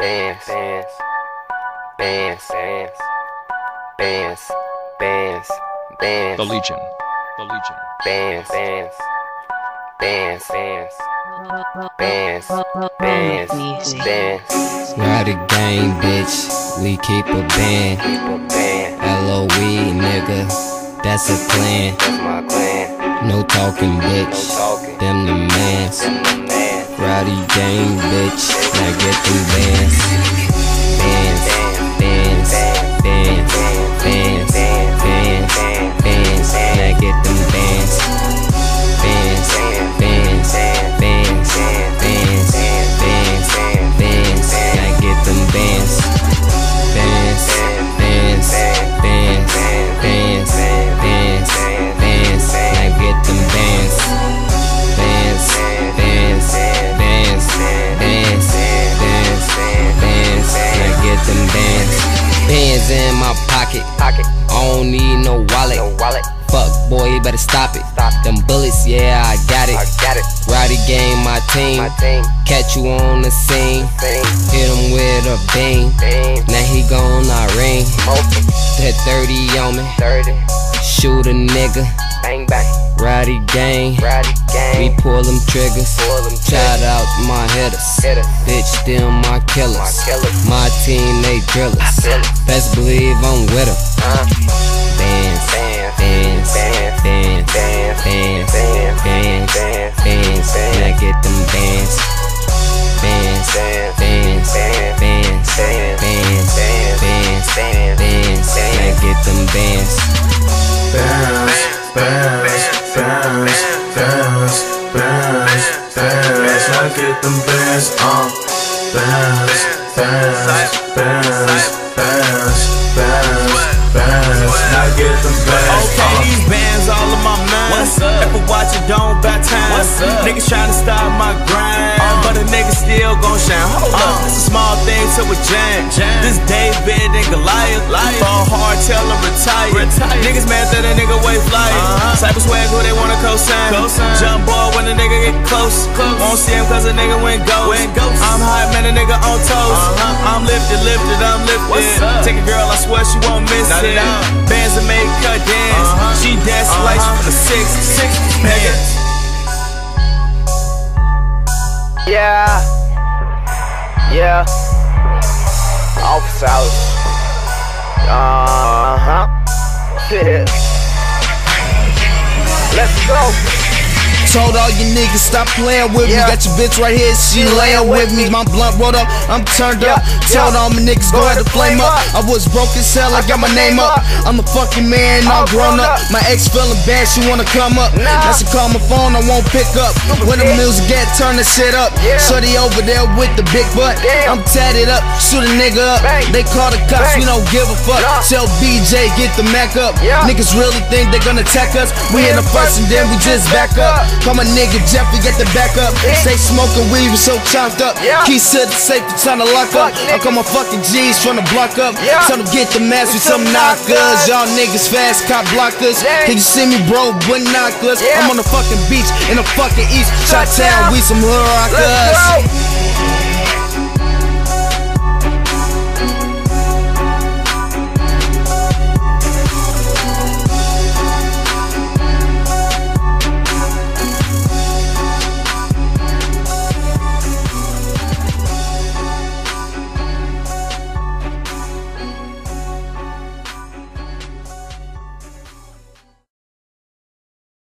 bands, bands, bands, bands, bands, bands, The Legion. The Legion. bands, bands, bands, bands, bands, bands, bands, Ride the game, bitch. We keep a band. keep a band, LOE, nigga. That's a plan. that's my clan, No talking, no bitch. talking, Them the mans. them the man, Rowdy gang, bitch. Now get them bands. Bands, Bands in my pocket. pocket, I don't need no wallet. no wallet, Fuck, boy, you better stop it. Stop. Them bullets, yeah, I got it. I got it, Rowdy gang, my team. my team, Catch you on the scene. Hit him with a beam. Now he gone, I ring. That 30 on me. 30, Shoot a nigga. Bang, bang, Rowdy gang. rowdy We pull them triggers. pull them Shout out my hitters. hitters, Bitch, them my killers. my killers, My team, they drillers. Best believe I'm with 'em. uh, Bands, bands, bands, bands, bands, bands, bands, bands, bands, bands, bands. And I get them bands. Bands, bands, bands, bands, bands, bands, bands, bands, bands, bands, bands. And I get them bands. Bounce. Now get them bands on. Bounce, bounce, bounce, bounce, bounce, bounce. Now get them bands Okay, on. these bands all of my man. What's up? If I watch it, don't back time. What's up? Niggas tryna stop my grind, Uh. but a nigga still gon' shine. Hold Uh. up, it's a small thing to a giant. Giant. This David and Goliath. Fall hard, tell him retire. Retire. Niggas mad that a nigga way flyer. Uh-huh. Cyber swag who they wanna co-sign. Co-sign. Jump ball when a nigga get close. Close. Won't see him cause a nigga went ghost. Went ghost. I'm high, man, a nigga on toast. Uh-huh. I'm lifted, lifted, I'm lifted. Take a girl, I swear she won't miss Not it. at all. Bands that make her dance. Uh-huh. She dance like she from the six, six bands. Yeah. Yeah. Office hours. Uh huh. Let's go. Told all you niggas stop playing with Yeah. me. Got your bitch right here, she laying with me. My blunt rolled up, I'm turned up. Told yeah. all my niggas go ahead to flame up. I was broke as hell, I got my name up. I'm a fucking man, All grown up. My ex feeling bad, she wanna come up. Now she call my phone, I won't pick up. When the music get, turn the shit up. Yeah. Shorty over there with the big butt. I'm tatted up, shoot a nigga up. They call the cops, we don't give a fuck. Tell BJ, get the Mac up. Yeah. Niggas really think they gonna attack us. We in the first and then we just back up. Call my nigga Jeffy, get the back up. Stay smoking weed, we so chopped up. Keys to the safe, we to lock up. I call my fucking G's from the block up. Tell them get the mask, We some knockers. Y'all niggas fast, cop blockers. Can you see me, bro? Would knock us. Yeah. I'm on the fucking beach in the fucking east. Shot town, we some hood rockers.